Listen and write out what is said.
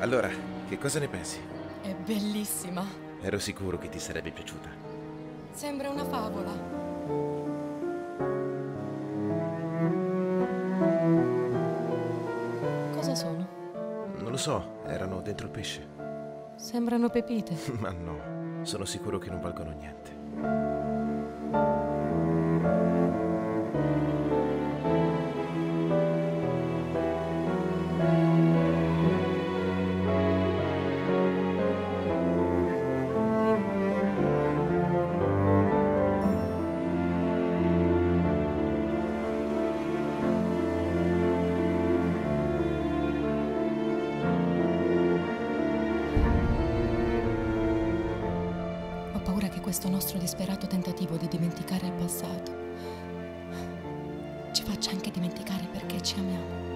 Allora, che cosa ne pensi? È bellissima. Ero sicuro che ti sarebbe piaciuta. Sembra una favola. Cosa sono? Non lo so, erano dentro il pesce. Sembrano pepite. Ma no, sono sicuro che non valgono niente. Paura che questo nostro disperato tentativo di dimenticare il passato ci faccia anche dimenticare perché ci amiamo.